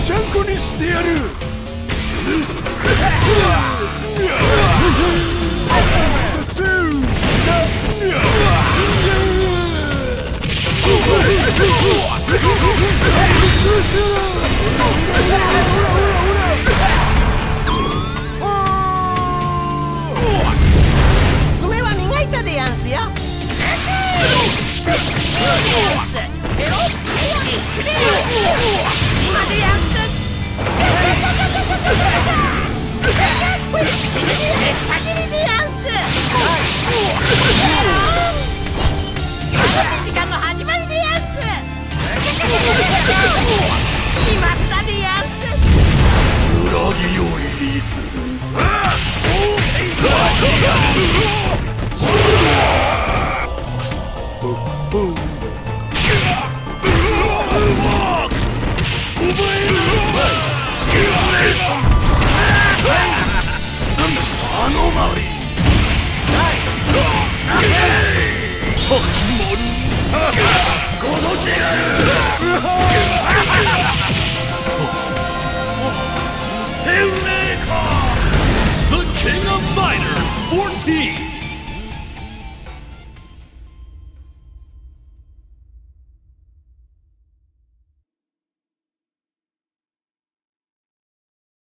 しゃんこにしてやる。爪は磨いたでやんすよ。